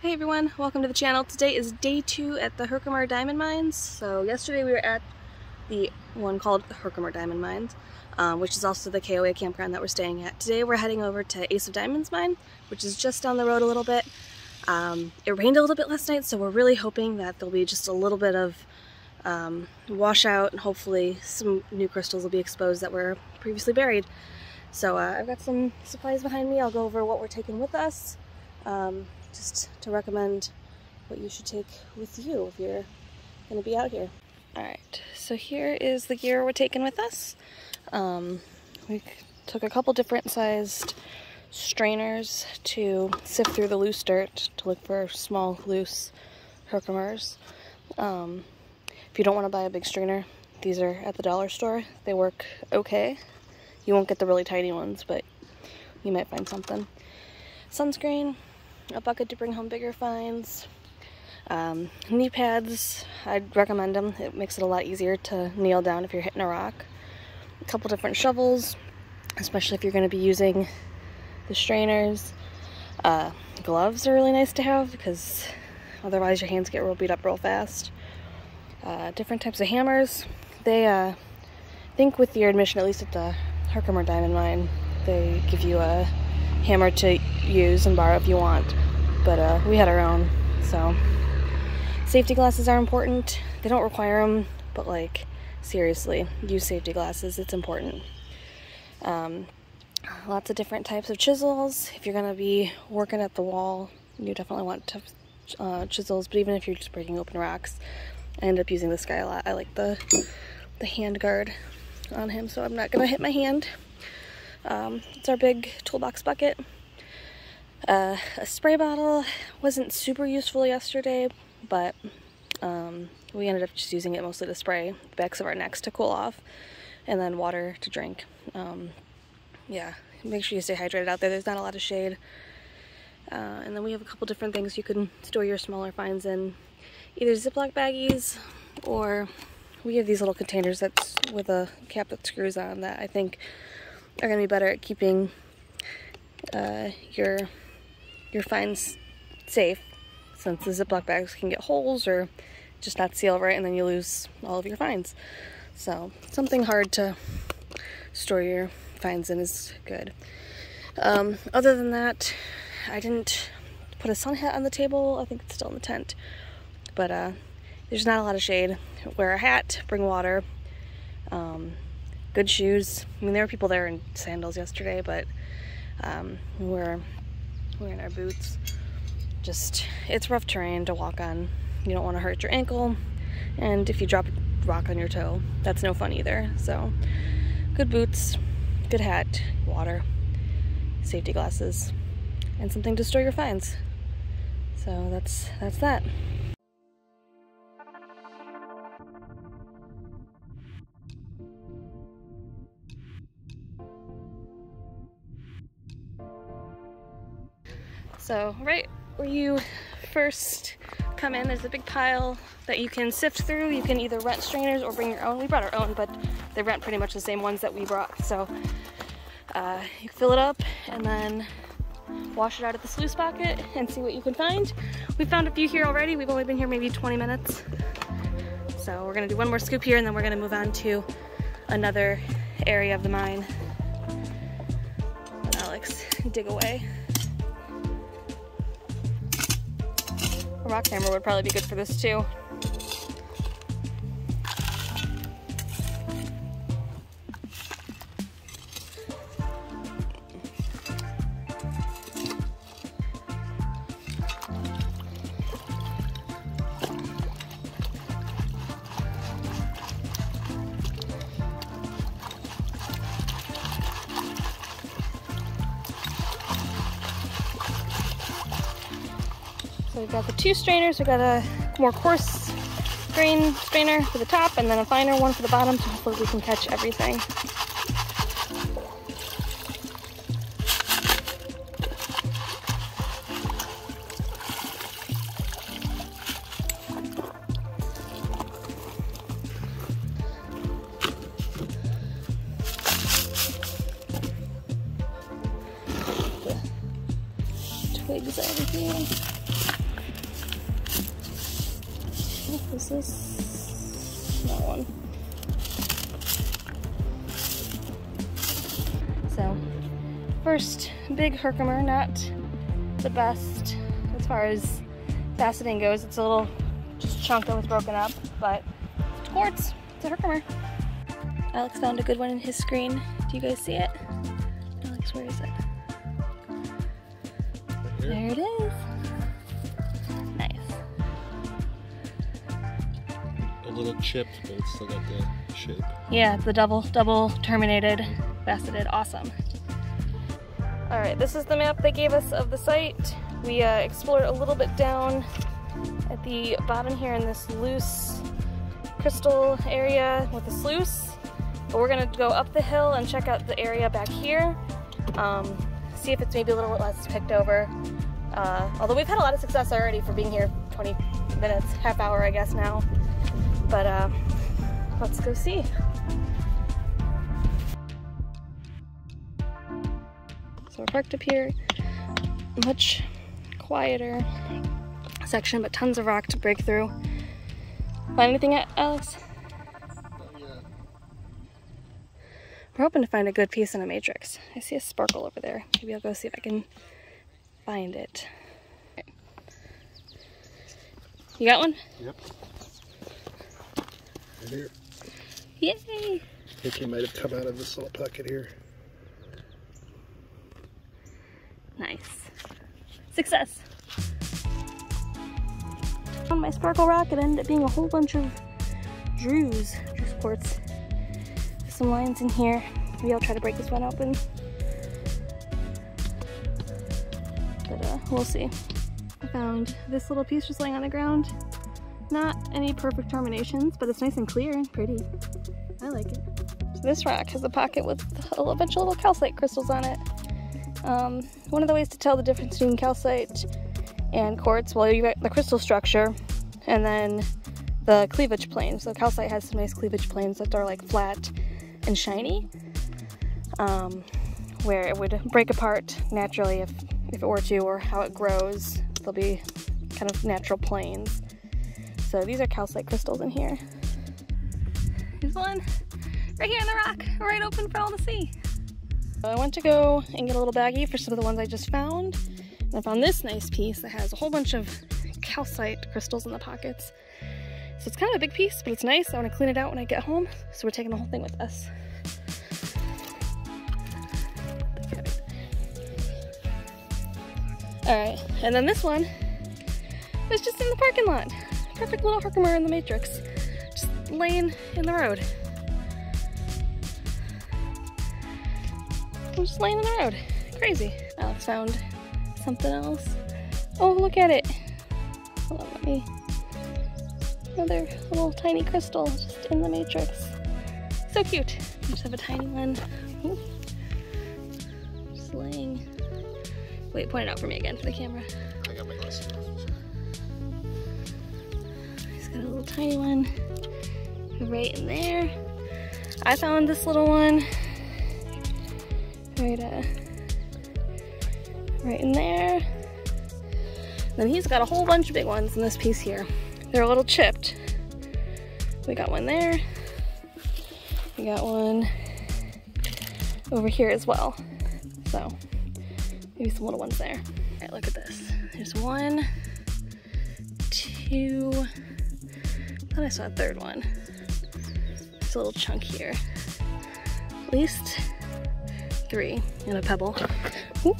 Hey everyone, welcome to the channel. Today is day two at the Herkimer Diamond Mines. So yesterday we were at the one called Herkimer Diamond Mines, um, which is also the KOA campground that we're staying at. Today we're heading over to Ace of Diamonds Mine, which is just down the road a little bit. Um, it rained a little bit last night, so we're really hoping that there'll be just a little bit of um, washout and hopefully some new crystals will be exposed that were previously buried. So uh, I've got some supplies behind me. I'll go over what we're taking with us. Um, just to recommend what you should take with you if you're to be out here. Alright, so here is the gear we're taking with us. Um, we took a couple different sized strainers to sift through the loose dirt to look for small, loose herkimers. Um, if you don't want to buy a big strainer, these are at the dollar store. They work okay. You won't get the really tiny ones, but you might find something. Sunscreen, a bucket to bring home bigger finds. Um, knee pads, I'd recommend them. It makes it a lot easier to kneel down if you're hitting a rock. A couple different shovels, especially if you're going to be using the strainers. Uh, gloves are really nice to have because otherwise your hands get real beat up real fast. Uh, different types of hammers. They, uh, I think with your admission, at least at the Herkimer Diamond Mine, they give you a hammer to use and borrow if you want. But uh, we had our own, so. Safety glasses are important. They don't require them, but like, seriously, use safety glasses. It's important. Um, lots of different types of chisels. If you're gonna be working at the wall, you definitely want tough uh, chisels, but even if you're just breaking open rocks, I end up using this guy a lot. I like the, the hand guard on him, so I'm not gonna hit my hand. Um, it's our big toolbox bucket. Uh, a spray bottle wasn't super useful yesterday, but um, we ended up just using it mostly to spray the backs of our necks to cool off, and then water to drink. Um, yeah, make sure you stay hydrated out there. There's not a lot of shade. Uh, and then we have a couple different things you can store your smaller finds in. Either Ziploc baggies or we have these little containers that's with a cap that screws on that I think are going to be better at keeping uh, your your finds safe since the Ziploc bags can get holes or just not seal right and then you lose all of your finds. So something hard to store your finds in is good. Um, other than that, I didn't put a sun hat on the table. I think it's still in the tent. But uh, there's not a lot of shade. Wear a hat, bring water. Um, good shoes. I mean, there were people there in sandals yesterday, but um, we're wearing our boots. Just, it's rough terrain to walk on. You don't want to hurt your ankle, and if you drop a rock on your toe, that's no fun either. So, good boots, good hat, water, safety glasses, and something to store your finds. So that's that's that. So right where you first come in, there's a big pile that you can sift through. You can either rent strainers or bring your own. We brought our own, but they rent pretty much the same ones that we brought. So uh, you fill it up and then wash it out at the sluice bucket and see what you can find. We found a few here already. We've only been here maybe 20 minutes. So we're gonna do one more scoop here and then we're gonna move on to another area of the mine. Alex, dig away. Rock hammer would probably be good for this too. So we've got the two strainers. We've got a more coarse grain strainer for the top and then a finer one for the bottom so hopefully we can catch everything. First big Herkimer, not the best as far as faceting goes. It's a little just chunk that was broken up, but it's quartz. It's a Herkimer. Alex found a good one in his screen. Do you guys see it? Alex, where is it? There it is. Nice. A little chipped, but it's still got the shape. Yeah, it's the double, double terminated, faceted. Awesome. All right, this is the map they gave us of the site. We uh, explored a little bit down at the bottom here in this loose crystal area with the sluice. But we're gonna go up the hill and check out the area back here. Um, see if it's maybe a little bit less picked over. Uh, although we've had a lot of success already for being here 20 minutes, half hour I guess now. But uh, let's go see. So we're parked up here, much quieter section, but tons of rock to break through. Find anything, Alex? We're hoping to find a good piece in a matrix. I see a sparkle over there. Maybe I'll go see if I can find it. You got one? Yep. Right here. Yay! I think he might have come out of this little pocket here. Nice. Success. On my sparkle rock, it ended up being a whole bunch of druze, druze quartz. Some lines in here. Maybe I'll try to break this one open. But uh, we'll see. I found this little piece just laying on the ground. Not any perfect terminations, but it's nice and clear and pretty. I like it. So this rock has a pocket with a bunch of little calcite crystals on it. Um, one of the ways to tell the difference between calcite and quartz, well, you got the crystal structure and then the cleavage plane. So calcite has some nice cleavage planes that are like flat and shiny, um, where it would break apart naturally if, if it were to, or how it grows. There'll be kind of natural planes. So these are calcite crystals in here. Here's one right here in the rock, right open for all to see. I went to go and get a little baggie for some of the ones I just found. And I found this nice piece that has a whole bunch of calcite crystals in the pockets. So it's kind of a big piece, but it's nice. I want to clean it out when I get home. So we're taking the whole thing with us. Alright, and then this one was just in the parking lot. Perfect little Herkimer in the Matrix. Just laying in the road. Just laying in the road. Crazy. Oh, Alex found something else. Oh, look at it. Hold on, let me. Another little tiny crystal just in the matrix. So cute. I just have a tiny one. Ooh. Just laying. Wait, point it out for me again for the camera. I got my glasses. He's got a little tiny one right in there. I found this little one right uh, right in there. Then he's got a whole bunch of big ones in this piece here. They're a little chipped. We got one there. We got one over here as well. So maybe some little ones there. All right, look at this. There's one, two, I thought I saw a third one. It's a little chunk here. At least three and a pebble. Ooh.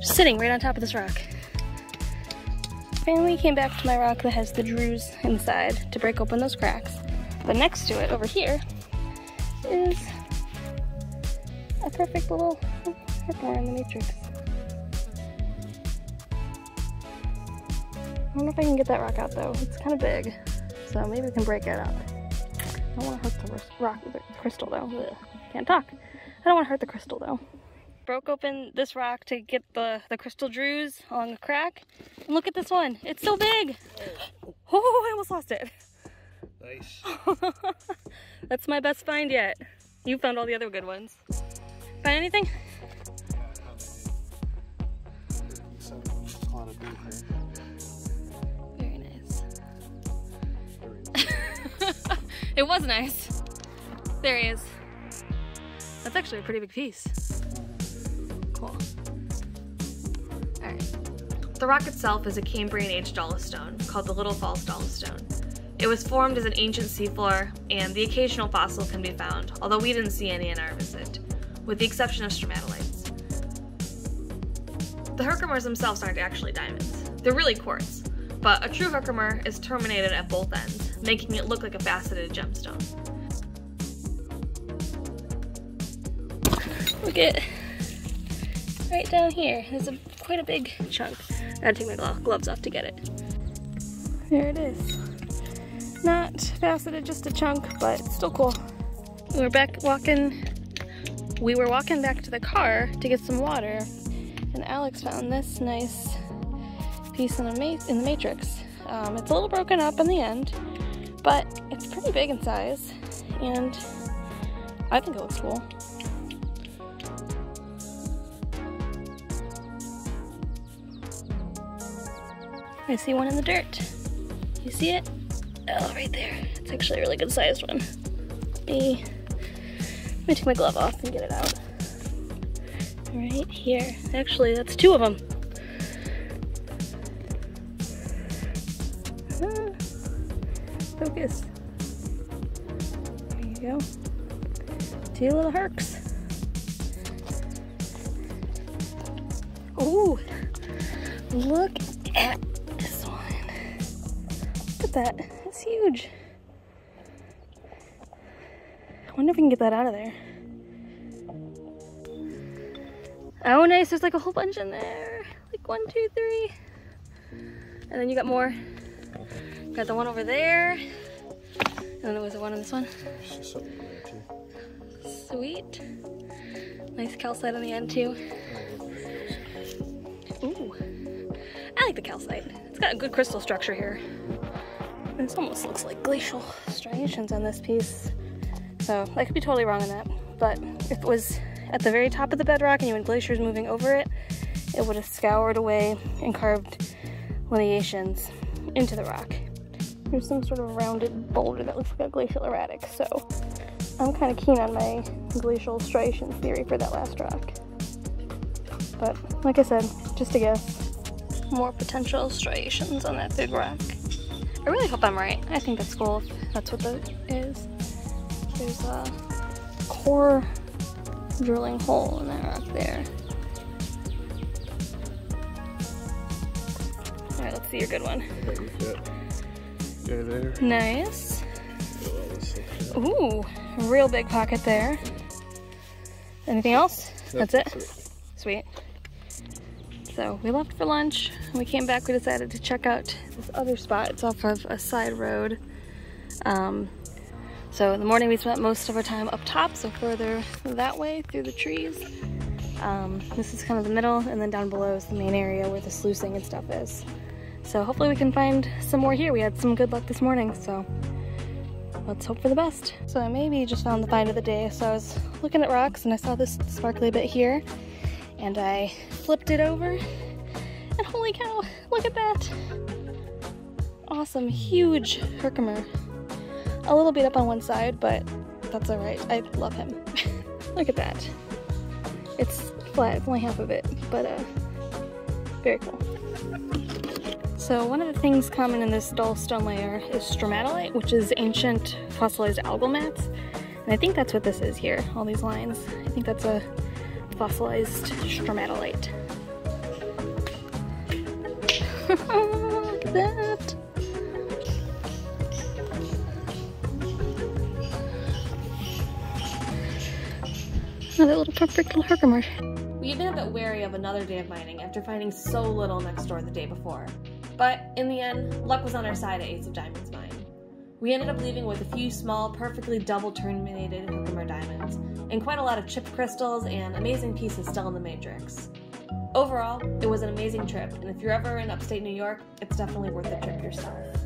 Just sitting right on top of this rock. Finally came back to my rock that has the druze inside to break open those cracks. But next to it over here is a perfect little Herkimer in the matrix. I know if I can get that rock out though. It's kind of big, so maybe we can break it up. I don't want to hurt the rock, the crystal though. Ugh. Can't talk. I don't want to hurt the crystal though. Broke open this rock to get the, the crystal druze along the crack. And look at this one. It's so big. Oh, I almost lost it. Nice. That's my best find yet. You found all the other good ones. Find anything? Very nice. It was nice. There he is. That's actually a pretty big piece. Cool. Alright. The rock itself is a Cambrian age dolostone called the Little Falls Dolostone. It was formed as an ancient seafloor, and the occasional fossil can be found, although we didn't see any in our visit, with the exception of stromatolites. The Herkimers themselves aren't actually diamonds. They're really quartz, but a true Herkimer is terminated at both ends, making it look like a faceted gemstone. Look at right down here. There's a quite a big chunk. I gotta take my gloves off to get it. There it is. Not faceted, just a chunk, but still cool. We are back walking. We were walking back to the car to get some water, and Alex found this nice piece in, in the matrix. Um, it's a little broken up in the end, but it's pretty big in size, and I think it looks cool. I see one in the dirt. You see it? Oh, right there. It's actually a really good sized one. Me. Let me take my glove off and get it out. Right here. Actually, that's two of them. Ah. Focus. There you go. Two little herks. Ooh, look at this one. Look at that. It's huge. I wonder if we can get that out of there. Oh, nice. There's like a whole bunch in there. Like one, two, three. And then you got more. Got the one over there. And then there was the one on this one. Sweet. Nice calcite on the end too. Ooh. I like the calcite. It's got a good crystal structure here. This almost looks like glacial striations on this piece. So I could be totally wrong on that. But if it was at the very top of the bedrock and you had glaciers moving over it, it would have scoured away and carved lineations into the rock. There's some sort of rounded boulder that looks like a glacial erratic, so I'm kind of keen on my glacial striation theory for that last rock. But like I said, just a guess. More potential striations on that big rock. I really hope I'm right. I think that's cool if that's what that is. There's a core drilling hole in that rock there. Alright, let's see your good one. Nice. Ooh, real big pocket there. Anything else? That's it? Sweet. So we left for lunch. We came back, we decided to check out this other spot. It's off of a side road. Um, so in the morning we spent most of our time up top, so further that way through the trees. Um, this is kind of the middle, and then down below is the main area where the sluicing and stuff is. So hopefully we can find some more here. We had some good luck this morning, so let's hope for the best. So I maybe just found the find of the day. So I was looking at rocks and I saw this sparkly bit here and I flipped it over and holy cow, look at that. Awesome, huge Herkimer. A little beat up on one side, but that's all right. I love him. look at that. It's flat, it's only half of it, but uh, very cool. So one of the things common in this dolostone layer is stromatolite, which is ancient fossilized algal mats. And I think that's what this is here, all these lines. I think that's a fossilized stromatolite. Look at that! Another little perfect little Herkimer. We been a bit wary of another day of mining after finding so little next door the day before. But in the end, luck was on our side at Ace of Diamonds Mine. We ended up leaving with a few small, perfectly double terminated Herkimer diamonds, and quite a lot of chip crystals and amazing pieces still in the matrix. Overall, it was an amazing trip, and if you're ever in upstate New York, it's definitely worth the trip yourself.